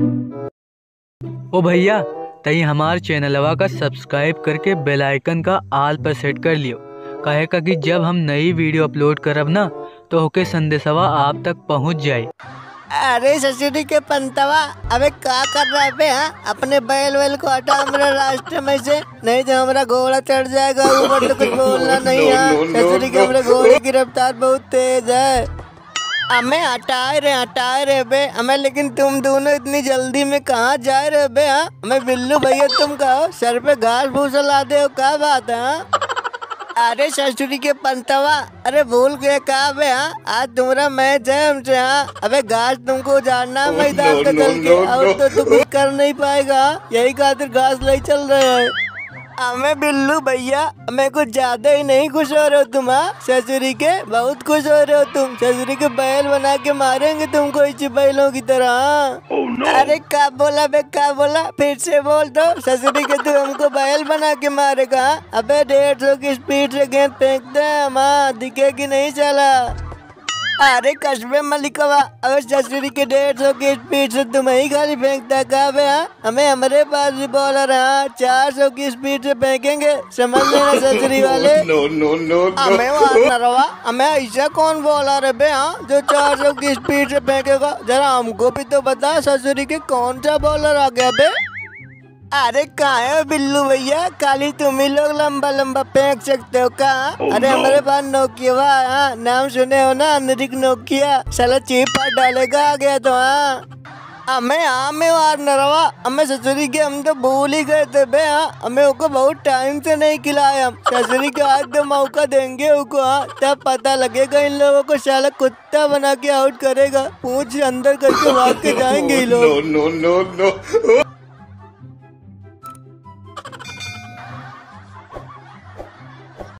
ओ भैया तई हमार चैनलवा का सब्सक्राइब करके बेल आइकन का आल पर सेट कर लियो। कहे का कि जब हम नई वीडियो अपलोड करब ना तो होके संदेशवा आप तक पहुँच जाए अरे ससुरी के पंतवा अबे का कर रहा है बे हाँ? अपने बैल वैल को हटा हमारे रास्ते में से नहीं तो हमारा घोड़ा चढ़ जाएगा ऊपर तो कुछ बोलना नहीं है? ससुरी के हमारे घोड़े की रफ्तार बहुत तेज है। हमें हटाए रे हटाए रे बे। हमें लेकिन तुम दोनों इतनी जल्दी में कहाँ जाए रे बे हाँ? हमें बिल्लू भैया तुम कहो सर पे घास भूसा ला दे हो क्या बात है हाँ? अरे ससुरी के पंतवा अरे भूल गए कहा बे हाँ? आज तुम्हारा मैच है हमसे हाँ? अबे घास तुमको है मैदान पे चल के और तो तू कुछ कर नहीं पाएगा यही खातिर घास ले चल रहे हैं। हमें बिल्लू भैया। मैं कुछ ज़्यादा ही नहीं खुश हो रहे हो तुम हाँ? ससुरी के बहुत खुश हो रहे हो तुम। ससुरी के बैल बना के मारेंगे तुमको इसी बैलों की तरह हाँ? अरे क्या बोला बे क्या बोला? फिर से बोल दो। ससुरी के तू हमको बैल बना के मारेगा हाँ? अबे डेढ़ सौ की स्पीड से गेंद फेंकते हैं हम हाँ? दिखेगी नहीं चला। अरे कस्बे मलिकवा अबे ससुरी के डेढ़ सौ की स्पीड से तुम ही खाली फेंकता कहा बे हाँ? हमें हमारे पास भी बॉलर है हाँ? चार सौ की स्पीड से फेंकेंगे समझ लेना ससुरी वाले? हमें वहाँ न रवा। हमें ऐसा कौन बॉलर है बे हाँ? जो चार सौ की स्पीड से फेंकेगा? जरा हमको भी तो बता ससुरी के कौन सा बॉलर आ गया बे? अरे कहाँ है बिल्लू भैया? खाली तुम ही लोग लंबा लंबा फेंक सकते हो कहा? Oh, अरे हमारे पास नोकिया हाँ नाम सुने हो ना अनरिक नोकिया साला चिप पर डालेगा आ गया तो हाँ। हमें हाँ में वार न रवा। हमें ससुरी के हम तो भूल ही गए थे बे हाँ। हमें उनको बहुत टाइम से नहीं खिलाए हम ससुरी के आज तो मौका देंगे उनको हाँ। तब पता लगेगा इन लोगों को साला कुत्ता बना के आउट करेगा। पूछ अंदर करके भाग के जाएँगे ये लोग। no, no, no, no.